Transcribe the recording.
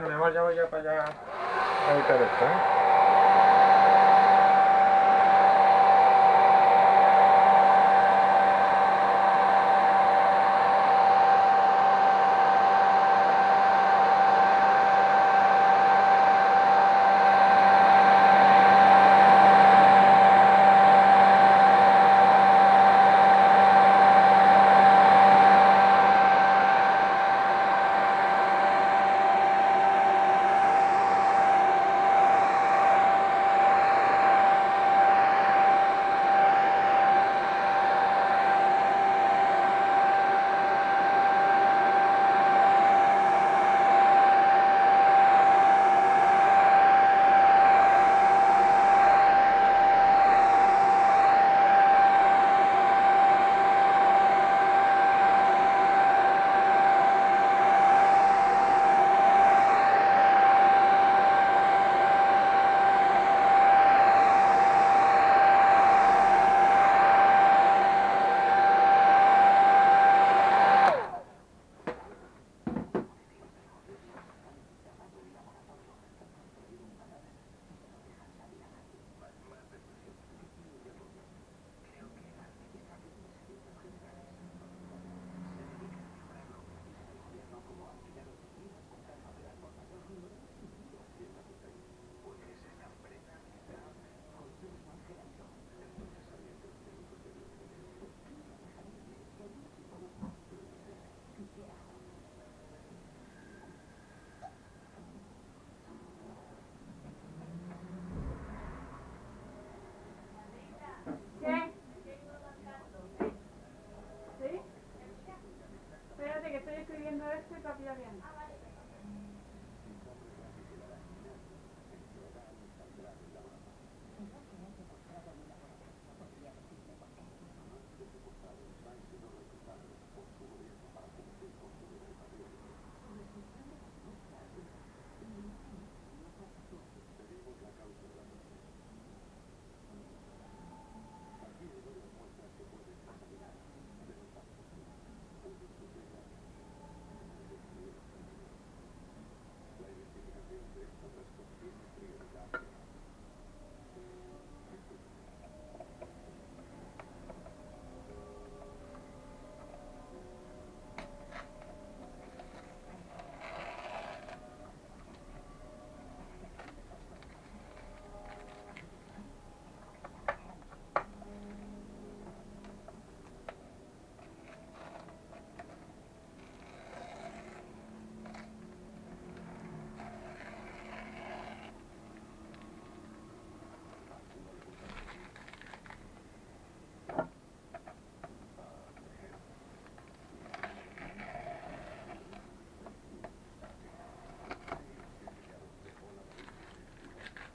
No un ave espacial, así